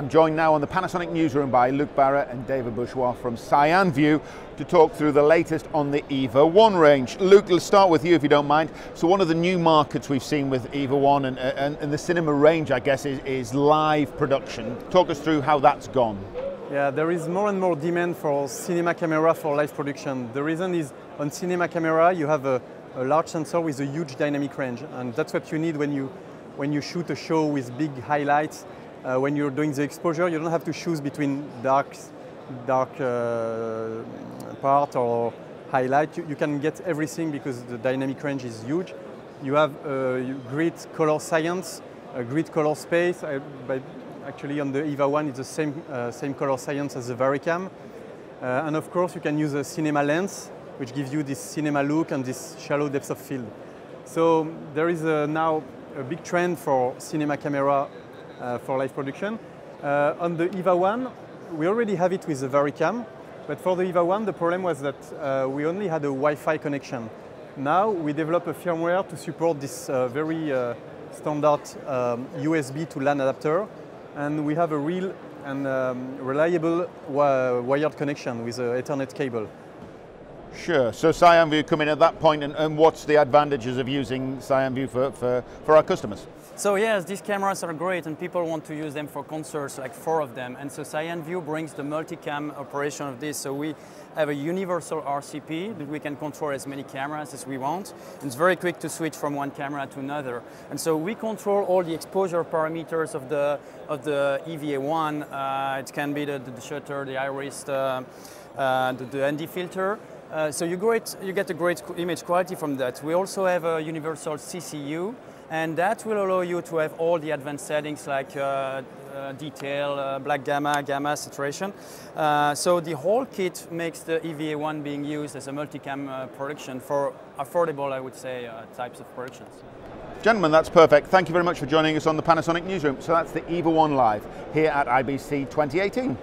I'm joined now on the Panasonic newsroom by Luc Bara and David Bourgeois from Cyanview to talk through the latest on the EVA 1 range. Luke, let's start with you if you don't mind. So one of the new markets we've seen with EVA 1 and, uh, and, and the cinema range, I guess, is, is live production. Talk us through how that's gone. Yeah, there is more and more demand for cinema camera for live production. The reason is on cinema camera you have a, a large sensor with a huge dynamic range and that's what you need when you, when you shoot a show with big highlights uh, when you're doing the exposure, you don't have to choose between dark, dark uh, part or highlight. You, you, can get everything because the dynamic range is huge. You have uh, great color science, a great color space. I, actually, on the EVA 1, it's the same, uh, same color science as the Varicam. Uh, and of course, you can use a cinema lens, which gives you this cinema look and this shallow depth of field. So there is now a big trend for cinema camera uh, for live production. Uh, on the EVA 1, we already have it with the Varicam, but for the EVA 1, the problem was that uh, we only had a Wi-Fi connection. Now we develop a firmware to support this very standard um, USB to LAN adapter, and we have a real and um, reliable wired connection with an Ethernet cable. Sure. So Cyanview come in at that point, and, and what's the advantages of using Cyanview for, for, for our customers? So yes, these cameras are great and people want to use them for concerts, like four of them. And so Cyanview brings the multicam operation of this. So we have a universal RCP that we can control as many cameras as we want. And it's very quick to switch from one camera to another. And so we control all the exposure parameters of the, of the EVA1. Uh, it can be the, the, shutter, the iris, the, uh, the, the ND filter. Uh, so you, great, you get a great image quality from that. We also have a universal CCU, and that will allow you to have all the advanced settings like uh, uh, detail, uh, black gamma, gamma saturation. Uh, so the whole kit makes the EVA1 being used as a multicam uh, production for affordable, I would say, types of productions. Gentlemen, that's perfect. Thank you very much for joining us on the Panasonic Newsroom. So that's the EVA 1 Live here at IBC 2018.